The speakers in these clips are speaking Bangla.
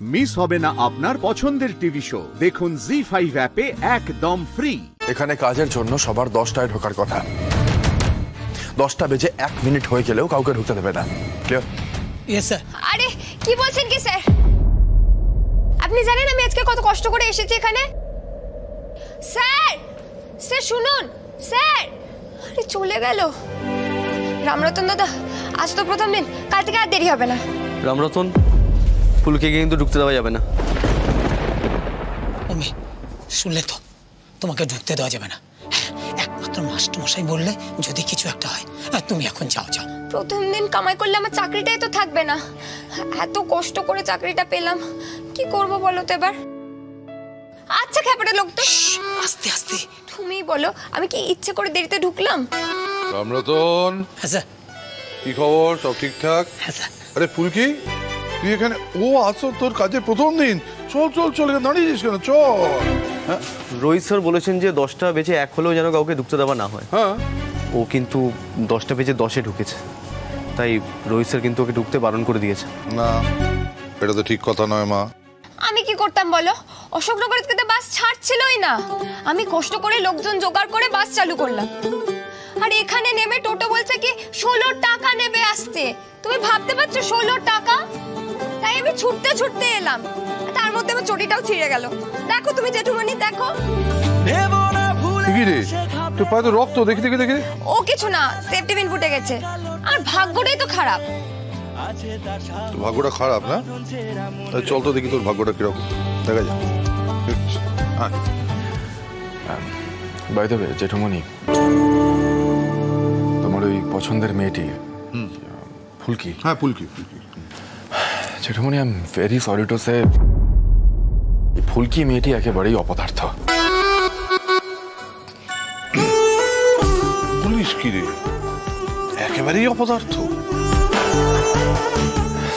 মিস হবে না আপনার পছন্দের টিভি শো। দেখুন জি ফাইভ অ্যাপে একদম ফ্রি এখানে কাজের জন্য সবার দশটায় ঢোকার কথা। দশটা বেজে এক মিনিট হয়ে গেলেও কাউকে ঢুকতে দেবে না। ক্লিয়ার ইয়েস স্যার আরে কি বলছেন কি স্যার আপনি জানেন আমি আজকে কত কষ্ট করে এসেছি এখানে? স্যার স্যার শুনুন। স্যার আরে চলে গেল। রামরতন দাদা আজ তো প্রথম দিন। কাল থেকে আর দেরি হবে না। রামরতন? ফুলকে কিন্তু ঢুকতে দেওয়া যাবে না। অমি শুনলে তো তোমাকে ঢুকতে দেওয়া যাবে না। একমাত্র মাস্টার মশাই বললে যদি কিছু একটা হয় আর তুমি এখন যাও যাও। প্রথম দিন কামাই করলে আমার চাকরিটাই তো থাকবে না। এত কষ্ট করে চাকরিটা পেলাম কি করব বলো তো এবার? আচ্ছা খ্যাপাটা লোক তো। আস্তে আস্তে। তুমি বলো আমি কি ইচ্ছে করে দেরিতে ঢুকলাম? রামরতন হ্যাঁ স্যার। কি খবর? সব ঠিকঠাক? হ্যাঁ স্যার। আরে ফুলকি? তুই এখানে ও আসো তোর কাজের প্রথম দিন। চল চল চল এখানে দাঁড়িয়েছিস কেন? চল। হ্যাঁ রোহিত স্যার বলেছেন যে দশটা বেজে এক হলেও যেন কাউকে ঢুকতে দেওয়া না হয়। হ্যাঁ। ও কিন্তু দশটা বেজে দশে ঢুকেছে। তাই রোহিত স্যার কিন্তু ওকে ঢুকতে বারণ করে দিয়েছে। না এটা তো ঠিক কথা নয় মা। আমি কি করতাম বলো? অশোকনগর থেকে তো বাস ছাড়ছিলই না। আমি কষ্ট করে লোকজন জোগাড় করে বাস চালু করলাম। আর এখানে নেমে টোটো বলছে কি ষোলো টাকা নেবে আসতে। তুমি ভাবতে পারছ ষোলো টাকা? তাই আমি ছুটতে ছুটতে এলাম। তার মধ্যে আমার চটিটাও ছিঁড়ে গেল। দেখো তুমি জেঠুমনি দেখো। রে? তোর পায়ে তো রক্ত দেখি দেখি দেখি। ও কিছু না সেফটি পিন ফুটে গেছে। আর ভাগ্যটাই তো খারাপ। তোর ভাগ্যটা খারাপ না? তাই চল তো দেখি তোর ভাগ্যটা কীরকম। দেখা যাক। হ্যাঁ। বাই দেবে জেঠুমণি তোমার ওই পছন্দের মেয়েটি ফুলকি? হ্যাঁ ফুলকি ফুলকি। জেঠুমণি I am very sorry to say ফুলকি মেয়েটি একেবারেই অপদার্থ। পুলিশ কি রে? একেবারেই অপদার্থ?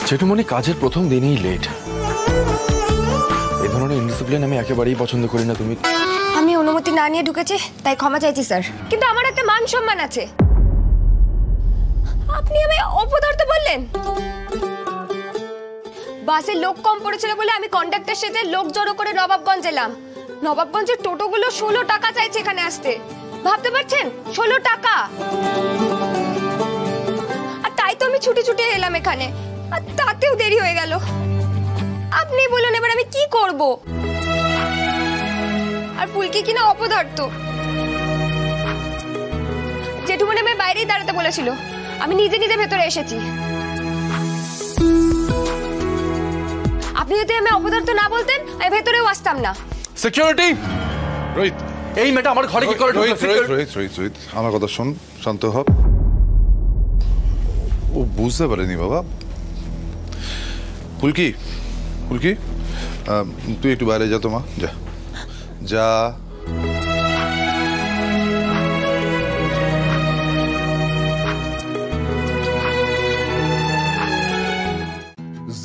জেঠুমণি কাজের প্রথম দিনেই লেট এই ধরনের ইনডিসিপ্লিন আমি একেবারেই পছন্দ করি না তুমি আমি অনুমতি না নিয়ে ঢুকেছি তাই ক্ষমা চাইছি স্যার। কিন্তু আমার একটা মান সম্মান আছে। আপনি আমি অপদার্থ বললেন? বাসে লোক কম পড়েছিল বলে আমি কন্ডাক্টর সেজে লোক জড়ো করে নবাবগঞ্জ এলাম। নবাবগঞ্জের টোটোগুলো ষোলো টাকা চাইছে এখানে আসতে। ভাবতে পারছেন? ষোলো টাকা? আর তাই তো আমি ছুটে ছুটে এলাম এখানে। আর তাতেও দেরি হয়ে গেল। আপনি বলুন এবার আমি কি করব? আর ফুলকি কিনা অপদার্থ। জেঠুমনি আমি বাইরেই দাঁড়াতে বলেছিল। আমি নিজে নিজে ভেতরে এসেছি। আপনি যদি আমি অপদার্থ না বলতেন আমি ভেতরেও আসতাম না। সিকিউরিটি রোহিত এই মেয়েটা আমার ঘরে কি করে ঢুকলো? রোহিত রোহিত রোহিত রোহিত আমার কথা শোন শান্ত হ। ও বুঝতে পারেনি বাবা। ফুলকি ফুলকি তুই একটু বাইরে যা তো মা যা। যা।